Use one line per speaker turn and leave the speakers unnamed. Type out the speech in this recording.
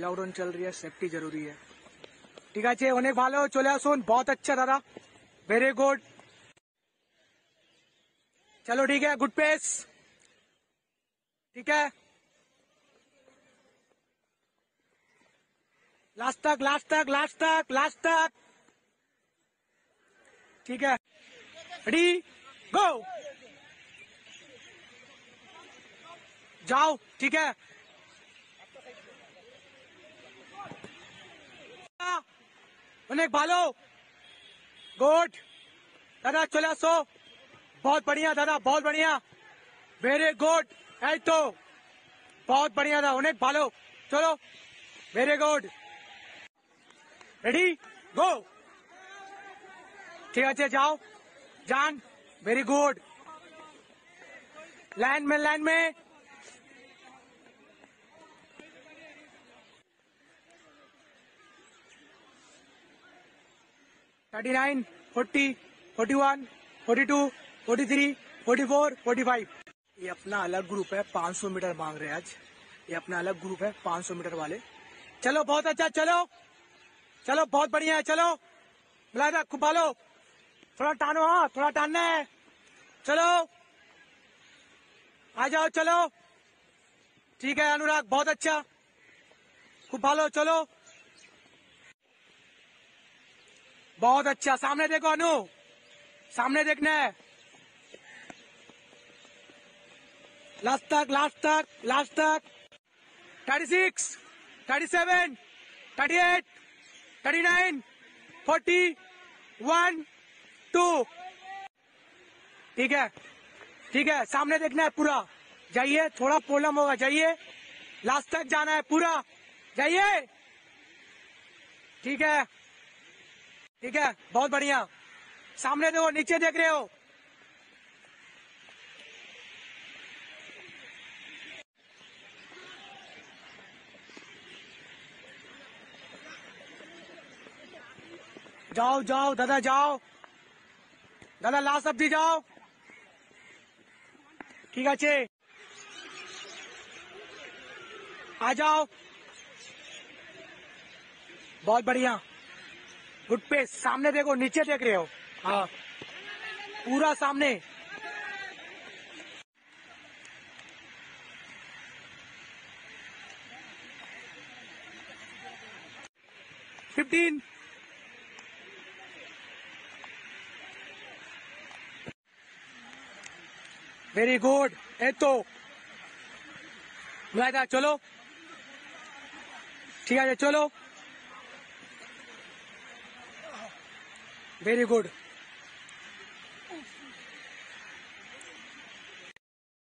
Lockdown চল रही है সেফটি জরুরি है ঠিক আছে অনেক ভালো চলে আসুন बहुत अच्छा দাদা वेरी गुड चलो ठीक है गुड पेस ठीक है लास्ट तक लास्ट तक लास्ट तक लास्ट तक ठीक है रेडी गो जाओ ठीक है उन्हें भालो। गोट, दादा चला सो। बहुत बढ़िया, दादा, बहुत बढ़िया। वेरी गुड है तो। बहुत बढ़िया था उन्हें भालो। चलो वेरी गुड रेडी गो ठीक है जाओ। जान वेरी गुड लाइन में लाइन में। Thirty nine, forty forty one, forty two, forty three, forty four, forty five. ये अपना अलग ग्रुप है 500 मीटर मांग रहे हैं आज। ये अपना अलग ग्रुप है 500 मीटर वाले। चलो, बहुत अच्छा चलो। चलो, बहुत बढ़िया है, चलो। मिला खूब भालो। थोड़ा टानो हाँ थोड़ा टानना है। चलो। आ जाओ, चलो। ठीक है, अनुराग, बहुत अच्छा। खूब भालो, चलो। बहुत अच्छा सामने देखो अनु। सामने देखना। है लास्ट तक लास्ट तक लास्ट तक। Thirty six thirty seven thirty eight thirty nine forty one two ठीक है ठीक है, सामने देखना है पूरा। जाइए, थोड़ा प्रॉब्लम होगा, जाइए। लास्ट तक जाना है पूरा। जाइए। ठीक है। ठीक है? बहुत बढ़िया। सामने देखो, नीचे देख रहे हो। जाओ जाओ, दादा जाओ। दादा लास्ट अब्दी जाओ। ठीक আছে आ जाओ। बहुत बढ़िया। फुट पे सामने देखो, नीचे देख रहे हो। हाँ। पूरा सामने। फिफ्टीन वेरी गुड ए तो चलो। ठीक है, चलो। very good.